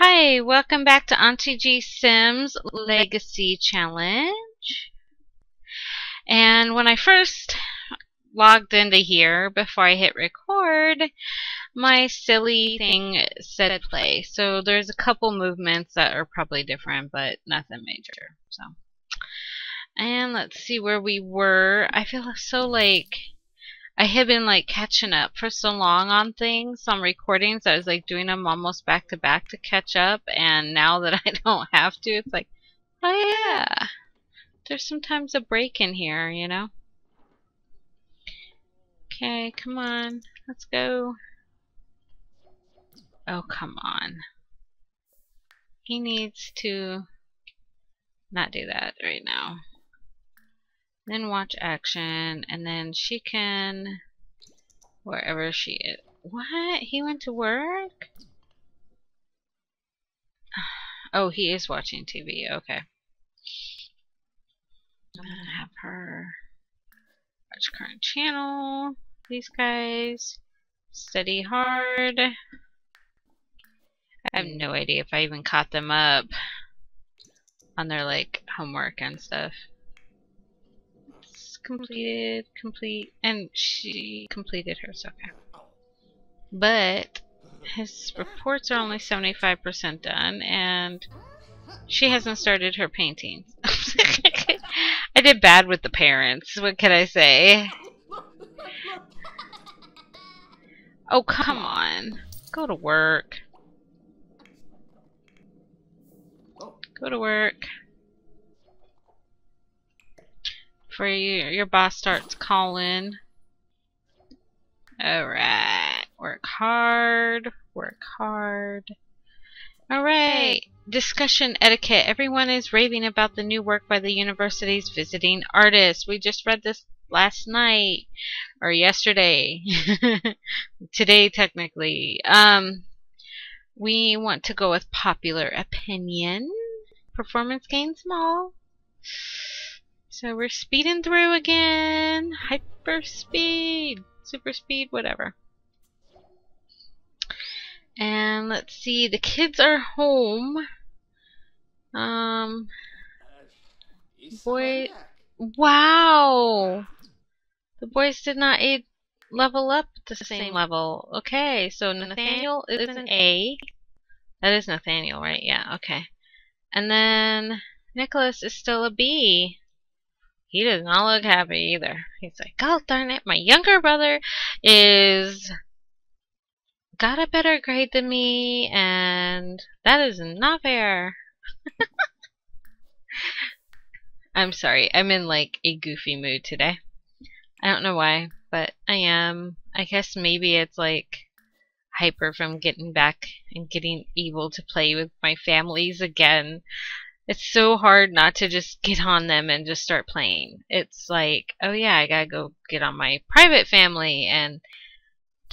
Hi, welcome back to Auntie G Sims Legacy Challenge. And when I first logged into here, before I hit record, my silly thing said play. So there's a couple movements that are probably different, but nothing major. So, And let's see where we were. I feel so like I had been like catching up for so long on things, on recordings. I was like doing them almost back to back to catch up, and now that I don't have to, it's like, oh yeah, there's sometimes a break in here, you know? Okay, come on, let's go. Oh, come on. He needs to not do that right now then watch action, and then she can, wherever she is. What? He went to work? Oh, he is watching TV. Okay. I'm gonna have her watch current channel. These guys. Study hard. I have no idea if I even caught them up on their like homework and stuff completed, complete, and she completed hers, okay. But his reports are only 75% done, and she hasn't started her paintings. I did bad with the parents, what can I say? Oh, come on. Go to work. Go to work before you, your boss starts calling. Alright. Work hard. Work hard. Alright. Discussion etiquette. Everyone is raving about the new work by the university's visiting artists. We just read this last night. Or yesterday. Today, technically. Um, we want to go with popular opinion. Performance gain small. So we're speeding through again. Hyper speed. Super speed, whatever. And let's see, the kids are home. Um, boy, wow! The boys did not aid level up to the same level. Okay, so Nathaniel is an A. That is Nathaniel, right? Yeah, okay. And then Nicholas is still a B. He does not look happy either. He's like, God darn it, my younger brother is got a better grade than me, and that is not fair. I'm sorry, I'm in like a goofy mood today. I don't know why, but I am. I guess maybe it's like hyper from getting back and getting able to play with my families again it's so hard not to just get on them and just start playing. It's like, oh yeah, I gotta go get on my private family, and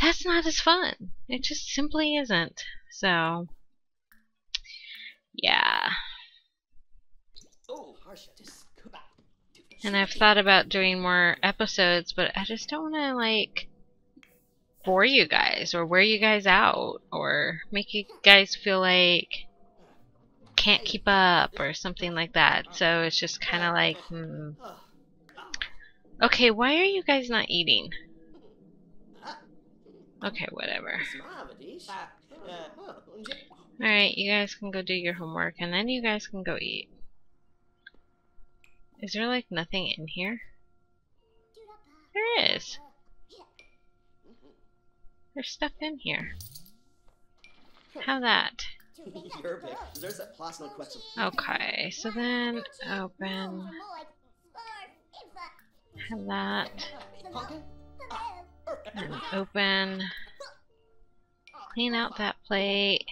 that's not as fun. It just simply isn't. So, yeah. And I've thought about doing more episodes, but I just don't want to, like, bore you guys or wear you guys out or make you guys feel like can't keep up or something like that. So it's just kind of like, hmm. Okay, why are you guys not eating? Okay, whatever. Alright, you guys can go do your homework, and then you guys can go eat. Is there, like, nothing in here? There is. There's stuff in here. How that? Okay, so then open. Have that. And open. Clean out that plate.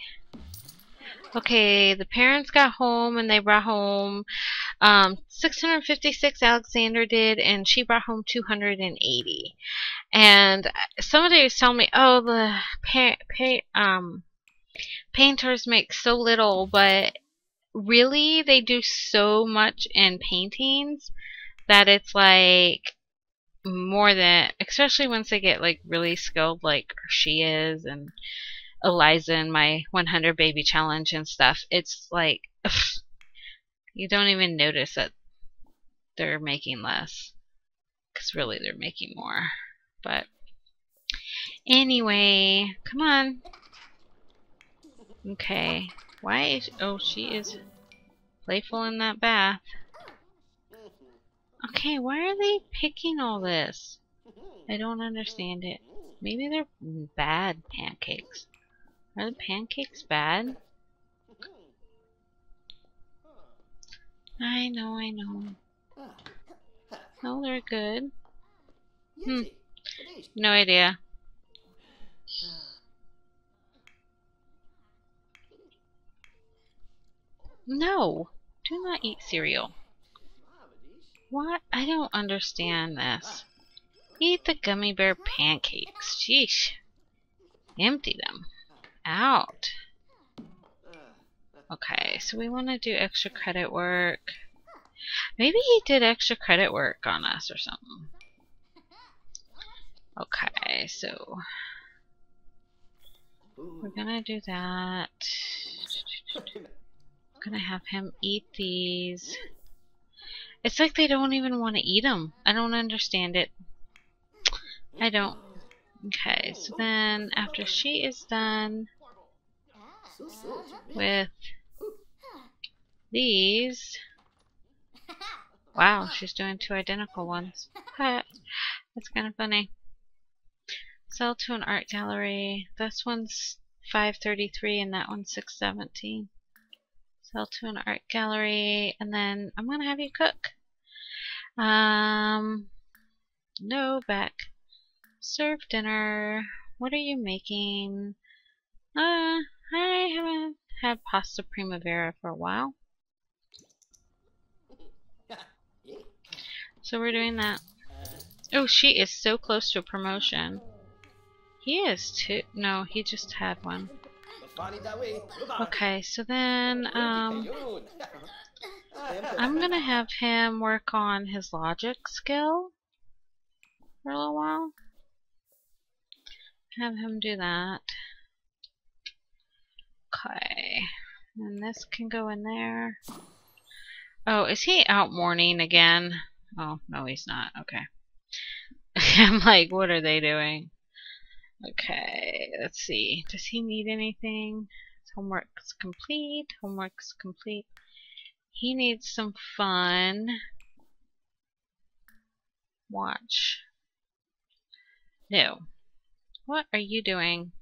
Okay, the parents got home and they brought home um, 656 Alexander did, and she brought home 280. And somebody was telling me, oh, the pa pa um, painters make so little, but really they do so much in paintings that it's like more than especially once they get like really skilled like she is and Eliza in my 100 baby challenge and stuff, it's like you don't even notice that they're making less. Because really they're making more. But anyway, come on. Okay. Why is... Oh, she is playful in that bath. Okay, why are they picking all this? I don't understand it. Maybe they're bad pancakes. Are the pancakes bad? I know, I know. No, they're good. Hmm. No idea. No! Do not eat cereal. What? I don't understand this. Eat the gummy bear pancakes. Sheesh. Empty them. Out. Okay, so we want to do extra credit work. Maybe he did extra credit work on us or something. Okay, so we're gonna do that. Gonna have him eat these. It's like they don't even want to eat them. I don't understand it. I don't. Okay, so then after she is done with these, wow, she's doing two identical ones. That's kind of funny. Sell to an art gallery. This one's 533 and that one's 617. Sell to an art gallery and then I'm gonna have you cook. Um, no, back. Serve dinner. What are you making? Uh, I haven't had pasta primavera for a while. So we're doing that. Oh, she is so close to a promotion. He is too. No, he just had one. Okay, so then, um, I'm gonna have him work on his logic skill for a little while. Have him do that. Okay, and this can go in there. Oh, is he out mourning again? Oh, no, he's not. Okay. I'm like, what are they doing? Okay, let's see. Does he need anything? His homework's complete. Homework's complete. He needs some fun. Watch. No. What are you doing?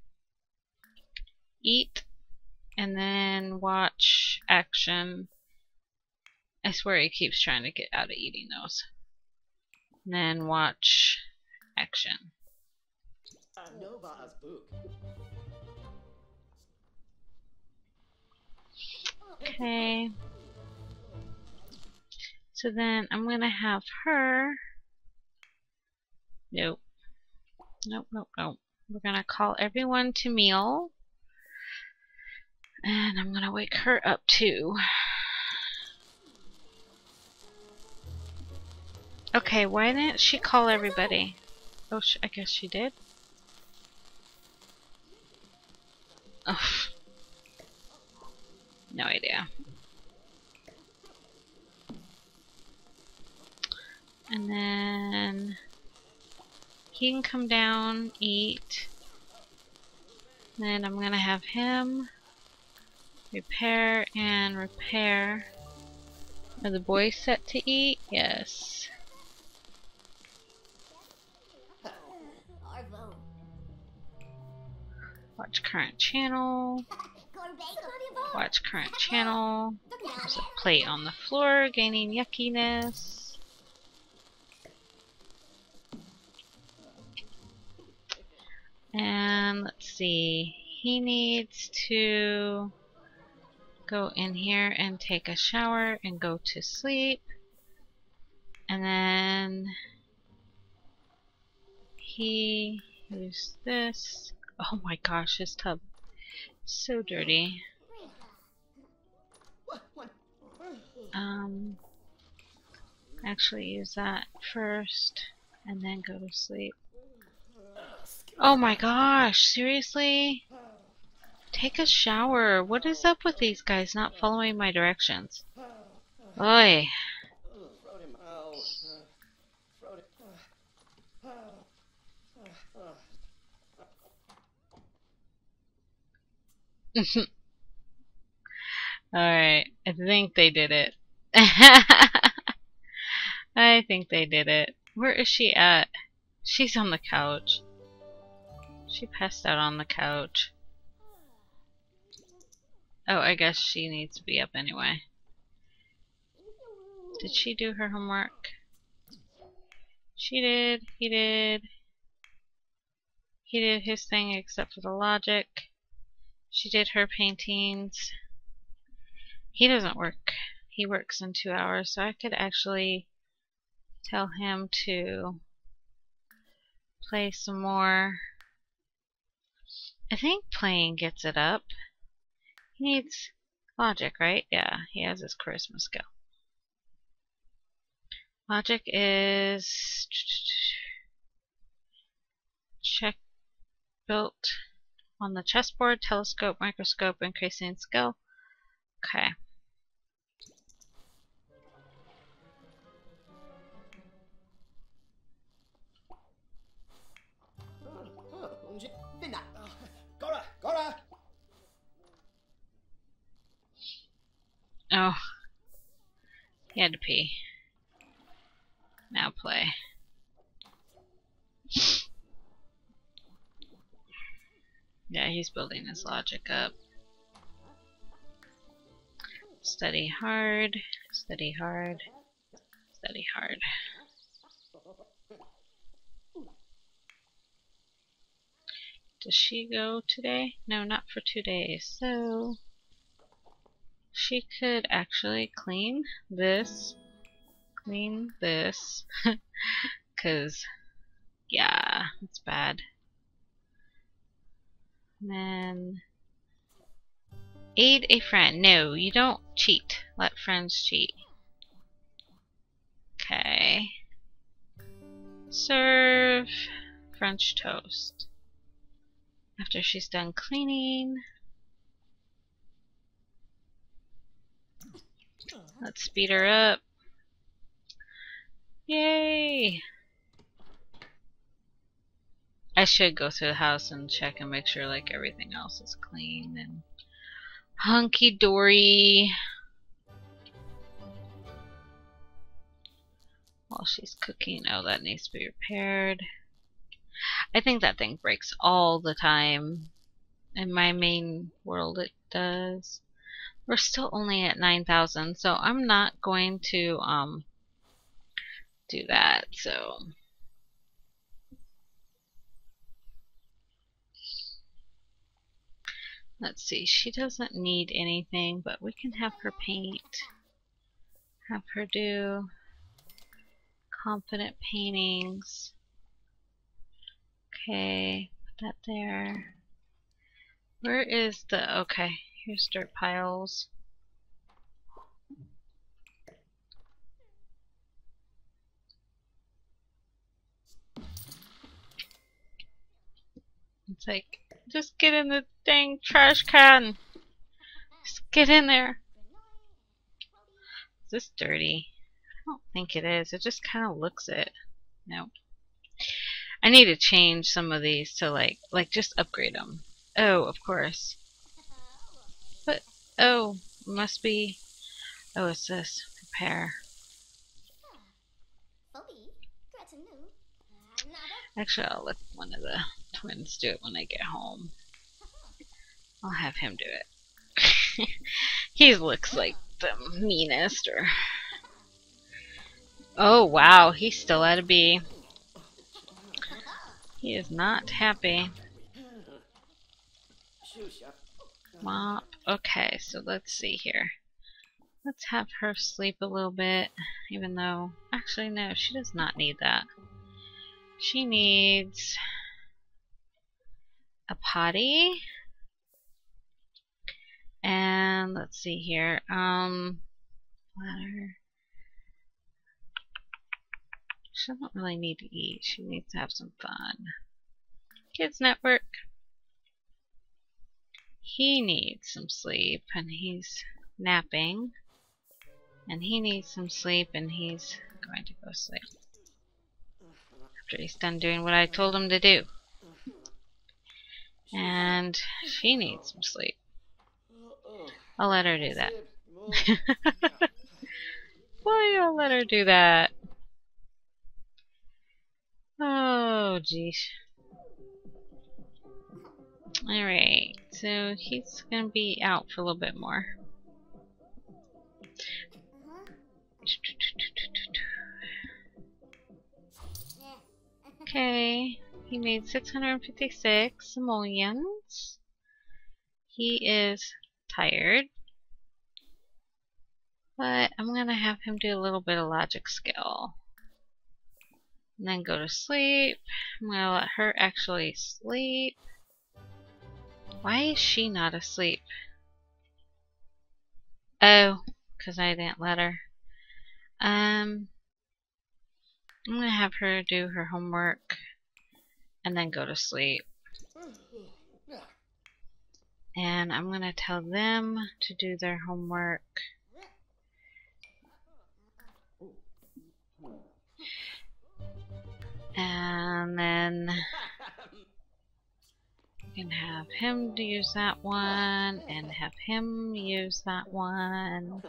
Eat and then watch action. I swear he keeps trying to get out of eating those. And then watch action. Okay. So then I'm going to have her. Nope. Nope, nope, nope. We're going to call everyone to meal. And I'm going to wake her up too. Okay, why didn't she call everybody? Oh, I guess she did. Oh. No idea. And then he can come down, eat. Then I'm gonna have him repair and repair. Are the boys set to eat? Yes. Watch current channel. Watch current channel. There's a plate on the floor gaining yuckiness. And let's see, he needs to go in here and take a shower and go to sleep. And then he use this. Oh my gosh, this tub so dirty. Um, actually use that first and then go to sleep. Oh my gosh, seriously? Take a shower. What is up with these guys not following my directions? Oi. Alright, I think they did it. I think they did it. Where is she at? She's on the couch. She passed out on the couch. Oh, I guess she needs to be up anyway. Did she do her homework? She did. He did. He did his thing except for the logic. She did her paintings. He doesn't work. He works in two hours, so I could actually tell him to play some more. I think playing gets it up. He needs logic, right? Yeah, he has his charisma skill. Logic is check built on the chessboard, telescope, microscope, increasing skill. Okay. Oh. He had to pee. Now play. Yeah, he's building his logic up. Study hard, study hard, study hard. Does she go today? No, not for two days. So, she could actually clean this, clean this, because, yeah, it's bad. Then, aid a friend. No, you don't cheat. Let friends cheat. Okay. Serve French toast. After she's done cleaning, Let's speed her up. Yay! I should go through the house and check and make sure like everything else is clean and hunky dory. While she's cooking, oh that needs to be repaired. I think that thing breaks all the time. In my main world it does. We're still only at 9,000, so I'm not going to um, do that. So let's see. She doesn't need anything, but we can have her paint. Have her do confident paintings. Okay, put that there. Where is the, okay, Here's dirt piles. It's like, just get in the dang trash can. Just get in there. Is this dirty? I don't think it is. It just kind of looks it. Nope. I need to change some of these to like, like just upgrade them. Oh, of course. But, oh, must be. Oh, it's this. Prepare. Actually, I'll let one of the twins do it when they get home. I'll have him do it. he looks like the meanest or... Oh, wow. He's still at a B. He is not happy. Mop. Okay, so let's see here. Let's have her sleep a little bit, even though... Actually, no, she does not need that. She needs a potty. And let's see here. Um. She doesn't really need to eat. She needs to have some fun. Kids Network. he needs some sleep and he's napping. And he needs some sleep and he's going to go sleep. After he's done doing what I told him to do. And she needs some sleep. I'll let her do that. Why I'll let her do that? Oh, jeez. Alright, so he's gonna be out for a little bit more. Uh-huh. Okay, he made 656 simoleons. He is tired. But I'm going to have him do a little bit of logic skill. And then go to sleep. I'm going to let her actually sleep. Why is she not asleep? Oh, because I didn't let her. Um, I'm going to have her do her homework and then go to sleep. And I'm going to tell them to do their homework. And then you can have him use that one and have him use that one.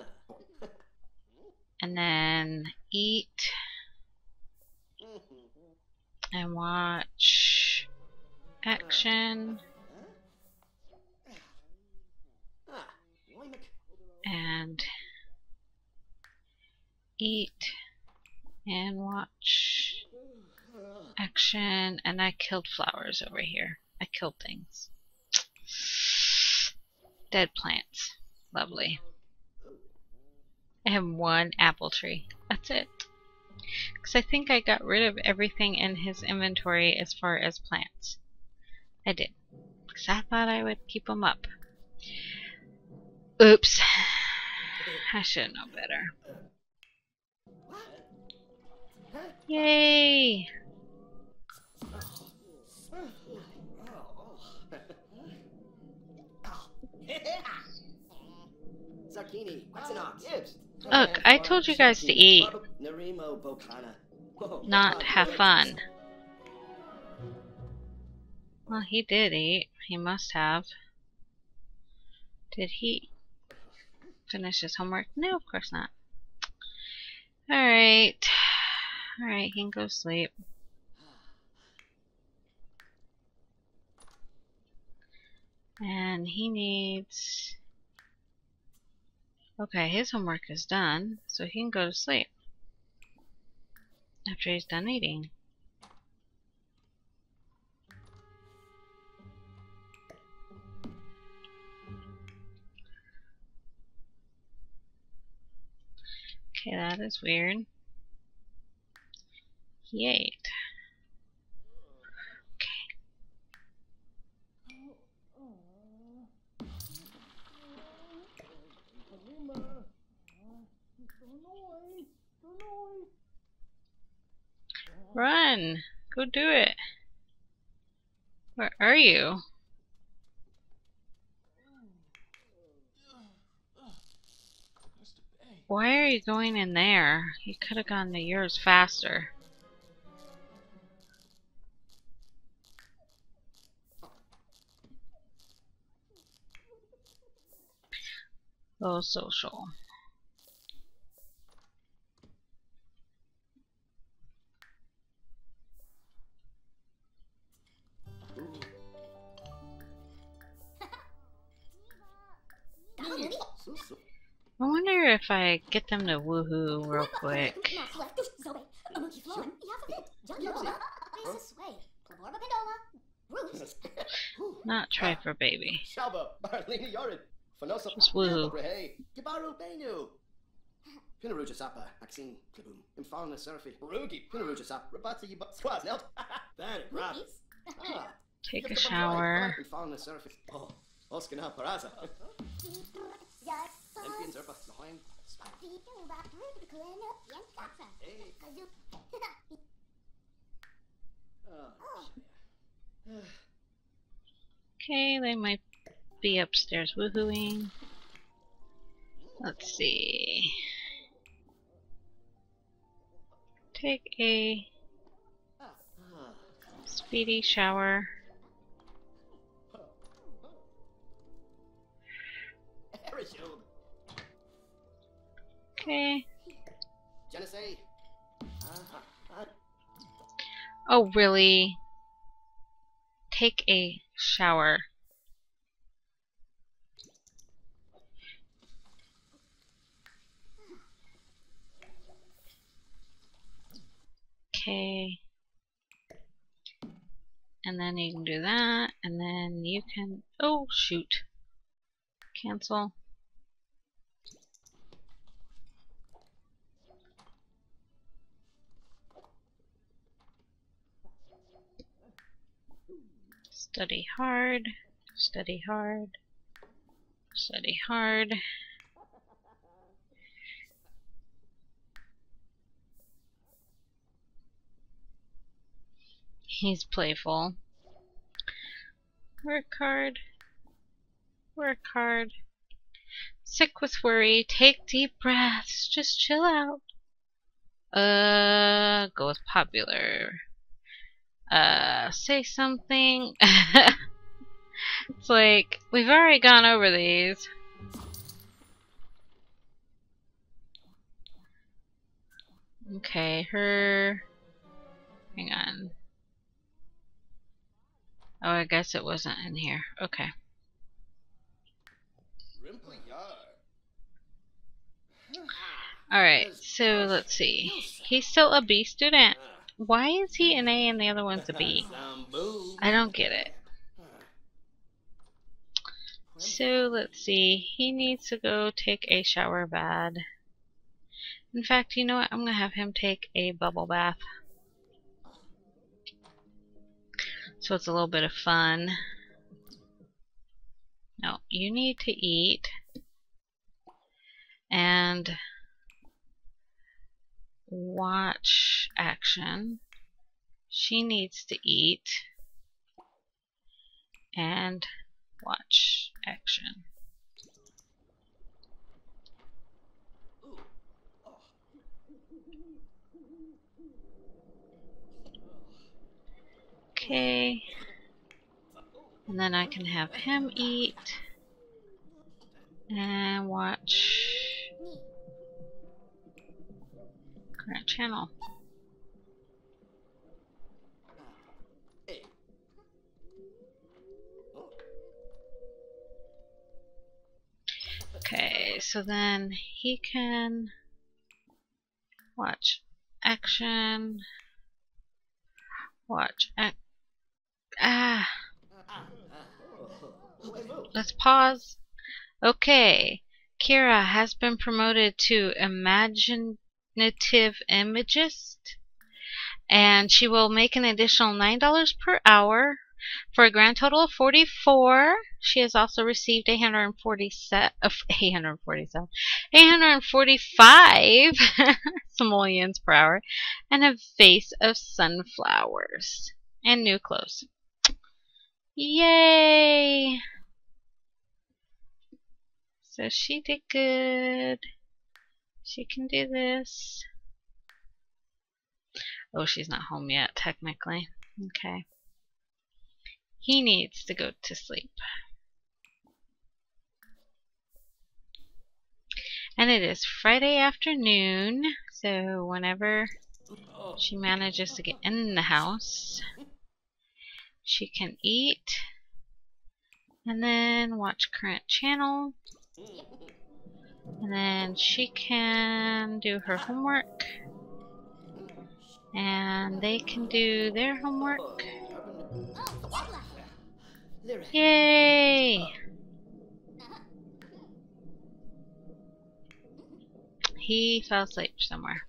And then eat and watch action and eat and watch action and I killed flowers over here. I killed things. Dead plants. Lovely. I have one apple tree. That's it. Because I think I got rid of everything in his inventory as far as plants. I did. Because I thought I would keep them up. Oops. I should know better. Yay! Look, I told you guys to eat, not have fun. Well, he did eat. He must have. Did he finish his homework? No, of course not. Alright. Alright, he can go sleep. And he needs... Okay, his homework is done, so he can go to sleep. After he's done eating. Okay, that is weird. He ate. Run! Go do it! Where are you? Why are you going in there? You could have gone to yours faster. Oh, social. I wonder if I get them to woohoo real quick. Not try for baby. Just woohoo. Pinaruja Sapa, Maxine, Klaboom, Infalna Surfy, Rugi, Pinaruja Sap, Rabata Yiba, Squaz, Nelt, That Rab. Take ah. a shower. Oh, Oskana Paraza. Lempian Zerpa, Lahoin, Okay, they might be upstairs woohooing. Let's see. Take a speedy shower. Okay. Genesee. Oh, really? Take a shower. Okay. And then you can do that, and then you can. Oh, shoot. Cancel. Study hard, study hard, study hard. He's playful. Work hard, work hard. Sick with worry, take deep breaths, just chill out. Uh, go with popular uh, say something. it's like, we've already gone over these. Okay, her. Hang on. Oh, I guess it wasn't in here. Okay. Alright, so let's see. He's still a B student. Why is he an A and the other one's a B? I don't get it. So let's see. He needs to go take a shower bath. In fact, you know what? I'm gonna have him take a bubble bath. So it's a little bit of fun. No, you need to eat. And watch action. She needs to eat and watch action. Okay. And then I can have him eat and watch current channel. Okay, so then he can watch action, watch ah. Let's pause. Okay, Kira has been promoted to imaginative imagist, and she will make an additional nine dollars per hour for a grand total of 44. She has also received 847, uh, 847, 845 simoleons per hour and a vase of sunflowers and new clothes. Yay! So she did good. She can do this. Oh, she's not home yet, technically. Okay. He needs to go to sleep. And it is Friday afternoon, so whenever she manages to get in the house, she can eat and then watch current channel. And then she can do her homework. And they can do their homework. Yay! He fell asleep somewhere.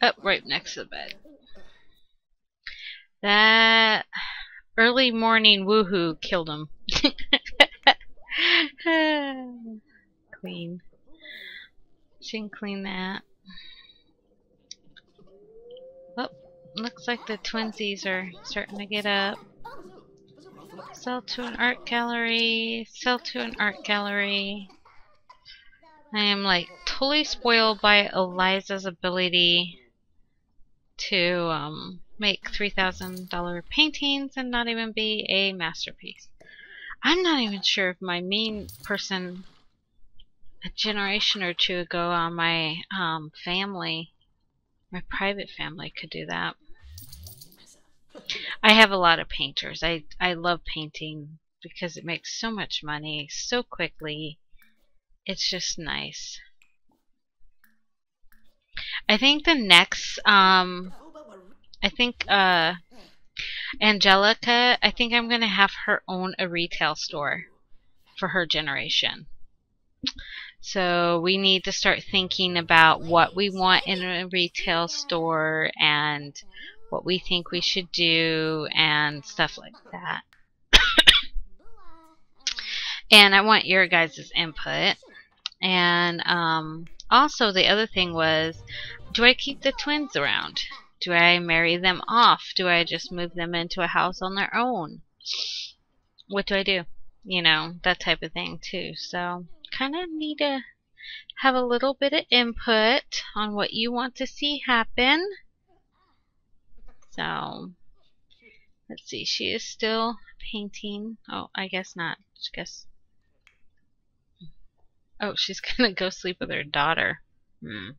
Up right next to the bed. That early morning woohoo killed him. clean. She can clean that. Oh, looks like the twinsies are starting to get up. Sell to an art gallery. Sell to an art gallery. I am like totally spoiled by Eliza's ability to um, make $3,000 paintings and not even be a masterpiece. I'm not even sure if my main person a generation or two ago on my um, family, my private family could do that. I have a lot of painters. I, I love painting because it makes so much money so quickly. It's just nice. I think the next, um, I think, uh, Angelica, I think I'm going to have her own a retail store for her generation. So we need to start thinking about what we want in a retail store and what we think we should do and stuff like that. and I want your guys' input. And um, also the other thing was, do I keep the twins around? Do I marry them off? Do I just move them into a house on their own? What do I do? You know, that type of thing too. So, kind of need to have a little bit of input on what you want to see happen. So, let's see. She is still painting. Oh, I guess not. I guess. Oh, she's gonna go sleep with her daughter. Hmm.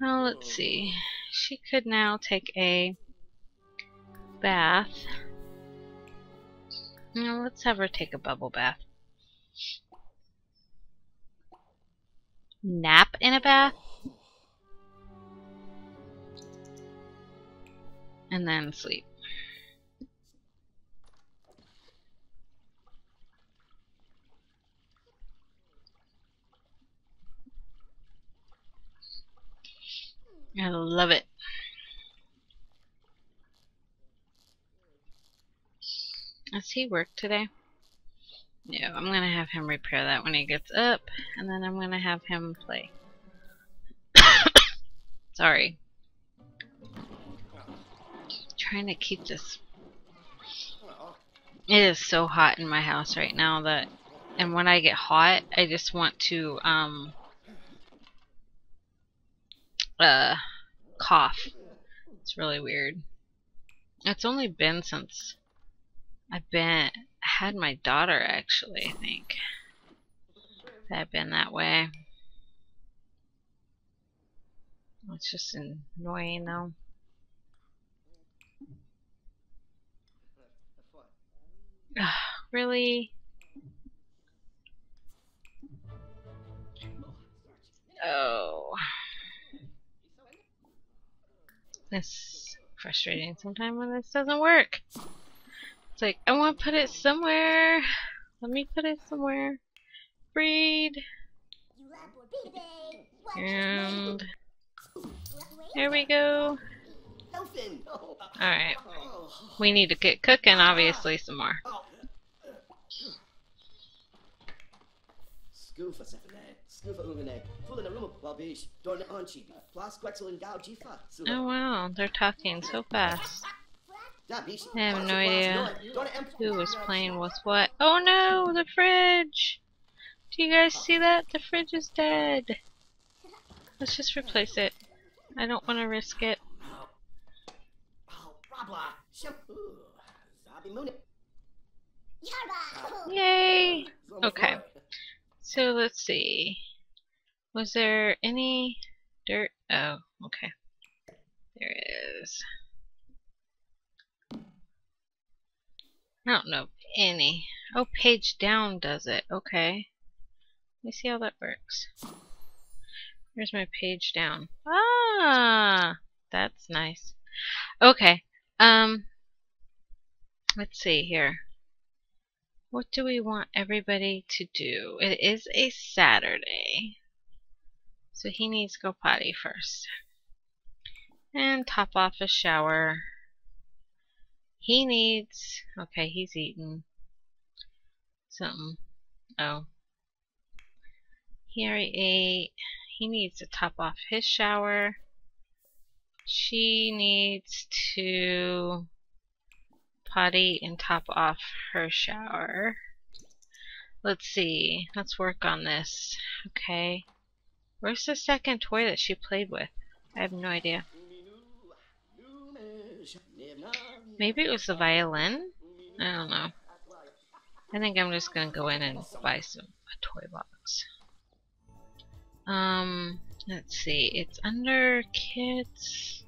Well, let's see. She could now take a bath. Now, let's have her take a bubble bath. nap in a bath. And then sleep. I love it. Does he work today? Yeah, I'm gonna have him repair that when he gets up, and then I'm gonna have him play. Sorry. Trying to keep this. It is so hot in my house right now that, and when I get hot, I just want to um uh cough. It's really weird. It's only been since I've been had my daughter actually, I think. That been that way. It's just annoying though. Ugh, really? Oh. This frustrating sometimes when this doesn't work. It's like, I want to put it somewhere. Let me put it somewhere. Breed. And there we go. Alright. We need to get cooking, obviously, some more. Oh wow, they're talking so fast. I have no idea who was playing with what. Oh no, the fridge! Do you guys see that? The fridge is dead. Let's just replace it. I don't want to risk it. Yay! Okay. So let's see. Was there any dirt? Oh, okay. There is. I don't know any. Oh, page down does it. Okay. Let me see how that works. Where's my page down? Ah, that's nice. Okay. Um, let's see here. What do we want everybody to do? It is a Saturday. So he needs to go potty first. And top off a shower. He needs... Okay, he's eating something. Oh. He already ate. He needs to top off his shower. She needs to potty and top off her shower. Let's see. Let's work on this. Okay. Where's the second toy that she played with? I have no idea. Maybe it was the violin? I don't know. I think I'm just gonna go in and buy some a toy box. Um, let's see. It's under kids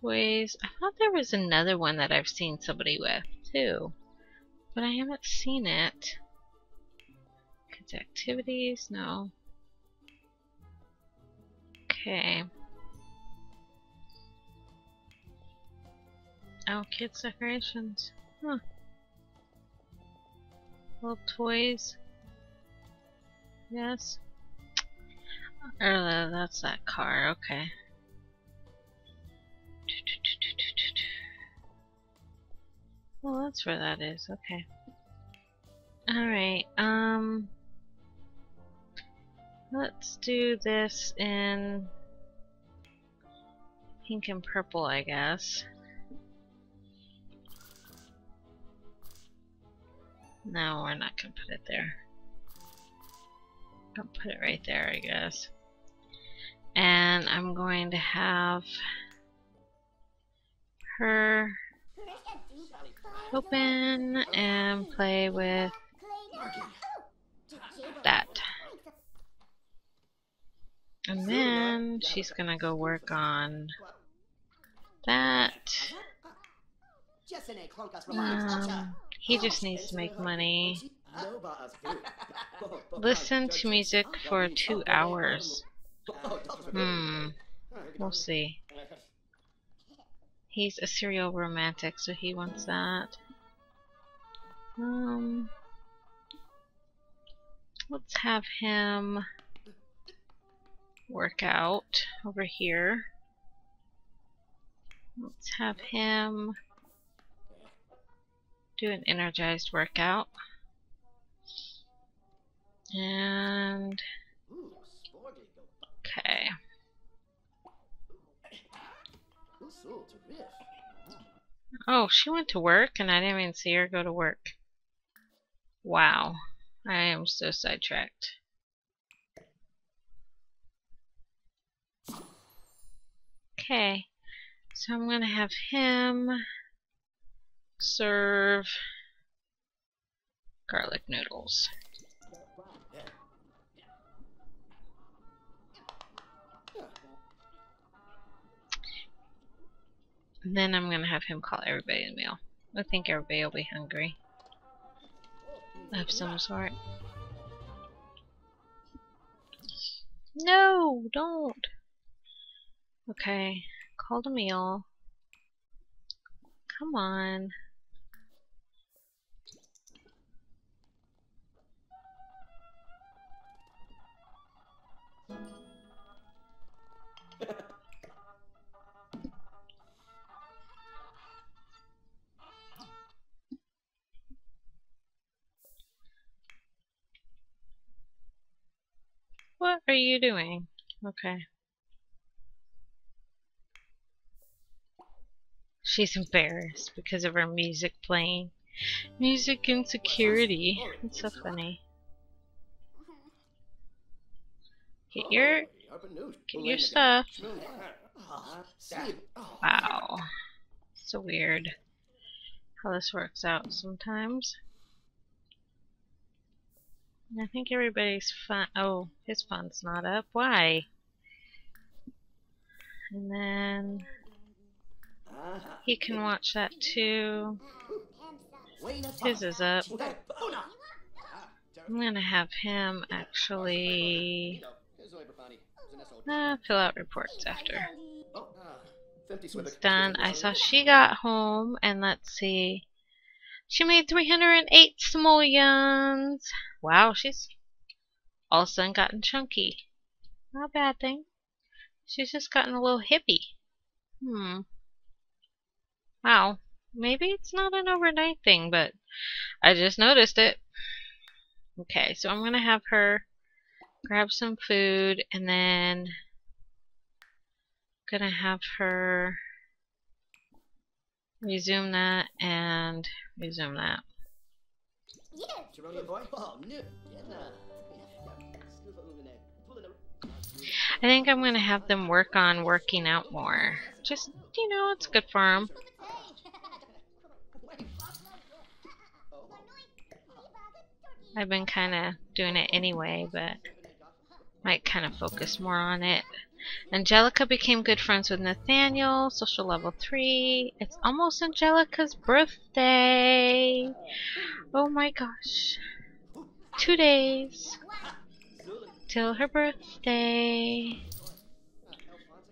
toys. I thought there was another one that I've seen somebody with too, but I haven't seen it. Kids activities, no. Okay. Oh, kids decorations. Huh. Little toys. Yes. Or that's that car, okay. Well, that's where that is, okay. Alright, um... Let's do this in pink and purple, I guess. No, we're not going to put it there. I'll put it right there, I guess. And I'm going to have her open and play with that. And then she's gonna go work on that. Um, he just needs to make money. Listen to music for two hours. Hmm. We'll see. He's a serial romantic, so he wants that. Um. Let's have him work out over here. Let's have him do an energized workout. And okay. Oh, she went to work and I didn't even see her go to work. Wow. I am so sidetracked. Okay. So I'm going to have him serve garlic noodles. And then I'm going to have him call everybody a meal. I think everybody will be hungry. Of some sort. No, don't. Okay, called a meal. Come on. What are you doing? Okay. She's embarrassed because of her music playing. Music insecurity. It's so funny. Get your get your stuff. Oh, wow. So weird how this works out sometimes. I think everybody's fun. Oh, his fun's not up. Why? And then he can watch that too. His is up. I'm gonna have him actually uh, fill out reports after. It's done. I saw she got home, and let's see. She made 308 simoleons. Wow, she's all of a sudden gotten chunky. Not a bad thing. She's just gotten a little hippy. Hmm. Wow. Maybe it's not an overnight thing, but I just noticed it. Okay, so I'm going to have her grab some food and then I'm gonna have her resume that and resume that. I think I'm gonna have them work on working out more. Just, you know, it's good for them. I've been kind of doing it anyway, but might kind of focus more on it. Angelica became good friends with Nathaniel, social level 3. It's almost Angelica's birthday. Oh my gosh. Two days till her birthday.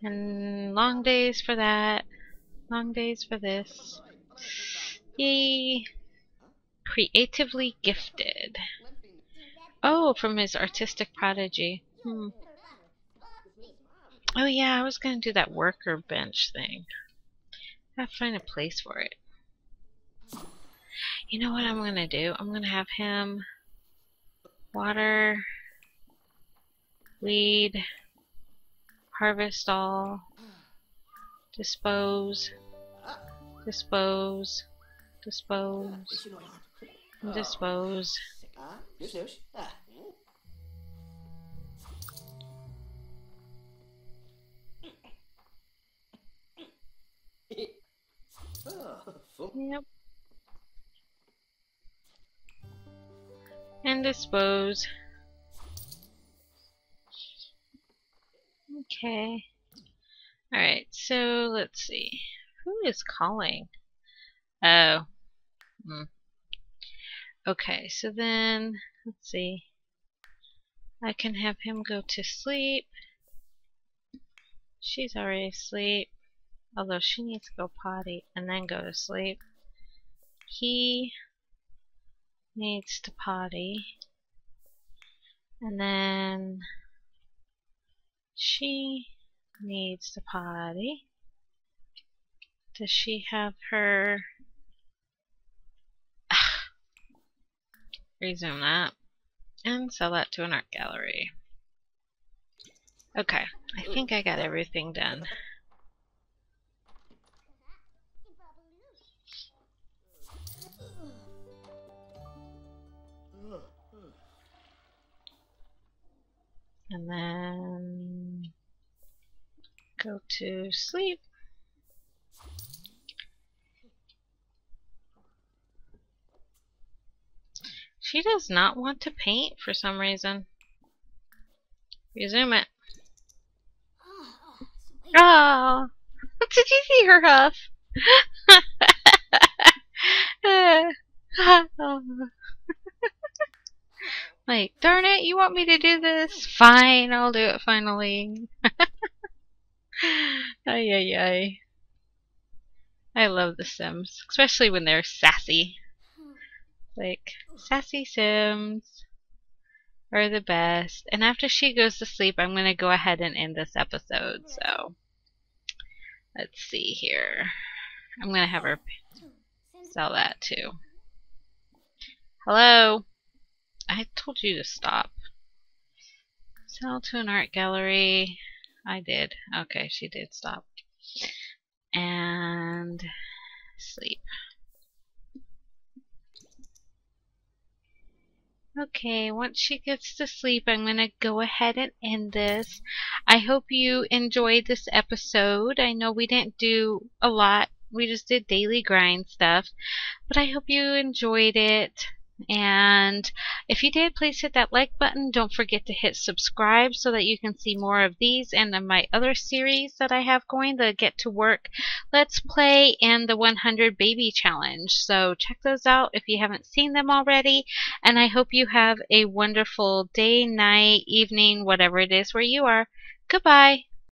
And long days for that. Long days for this. Yay. Creatively gifted. Oh, from his artistic prodigy. Hmm. Oh yeah, I was gonna do that worker bench thing. I have to find a place for it. You know what I'm gonna do? I'm gonna have him water, weed, harvest all, dispose, dispose, dispose, and dispose. Yep. And dispose. Okay. Alright, so let's see. Who is calling? Oh. Hmm. Okay, so then, let's see. I can have him go to sleep. She's already asleep. Although she needs to go potty and then go to sleep. He needs to potty. And then she needs to potty. Does she have her resume that and sell that to an art gallery. Okay, I think I got everything done. And then go to sleep. She does not want to paint for some reason. Resume it. Oh, did you see her huff? Ah. like, darn it, you want me to do this? Fine, I'll do it finally. ay, ay, ay. I love The Sims, especially when they're sassy. Like, sassy Sims are the best. And after she goes to sleep, I'm going to go ahead and end this episode. So, let's see here. I'm going to have her sell that too. Hello? I told you to stop. Sell to an art gallery. I did. Okay, she did stop. And sleep. Okay, once she gets to sleep, I'm going to go ahead and end this. I hope you enjoyed this episode. I know we didn't do a lot. We just did daily grind stuff. But I hope you enjoyed it. And if you did, please hit that like button. Don't forget to hit subscribe so that you can see more of these and of my other series that I have going, the Get to Work Let's Play and the 100 Baby Challenge. So check those out if you haven't seen them already. And I hope you have a wonderful day, night, evening, whatever it is where you are. Goodbye.